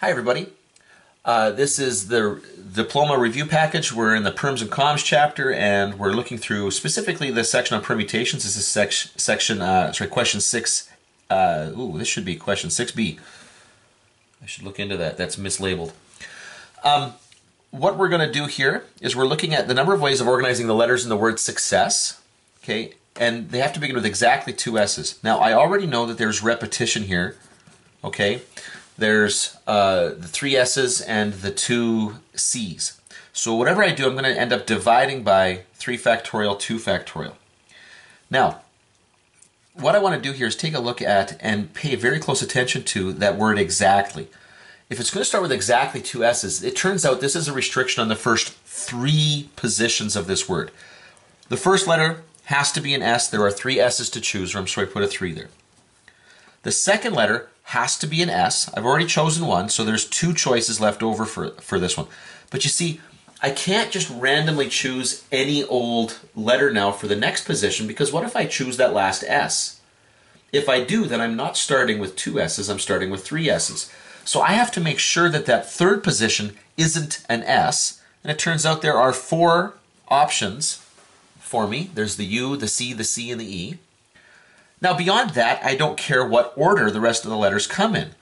Hi everybody. Uh, this is the diploma review package. We're in the perms and coms chapter, and we're looking through specifically the section on permutations. This is sec section, uh, sorry, question six. Uh, ooh, this should be question six B. I should look into that. That's mislabeled. Um, what we're going to do here is we're looking at the number of ways of organizing the letters in the word success. Okay, and they have to begin with exactly two S's. Now, I already know that there's repetition here. Okay, there's uh, the three S's and the two C's. So whatever I do, I'm going to end up dividing by 3 factorial, 2 factorial. Now, what I want to do here is take a look at and pay very close attention to that word exactly. If it's going to start with exactly two S's, it turns out this is a restriction on the first three positions of this word. The first letter has to be an S. There are three S's to choose from, so I put a 3 there. The second letter has to be an S. I've already chosen one, so there's two choices left over for, for this one. But you see, I can't just randomly choose any old letter now for the next position because what if I choose that last S? If I do, then I'm not starting with two S's, I'm starting with three S's. So I have to make sure that that third position isn't an S. And it turns out there are four options for me. There's the U, the C, the C, and the E. Now, beyond that, I don't care what order the rest of the letters come in.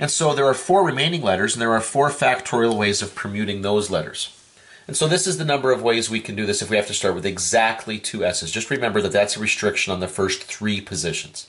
And so there are four remaining letters, and there are four factorial ways of permuting those letters. And so this is the number of ways we can do this if we have to start with exactly two S's. Just remember that that's a restriction on the first three positions.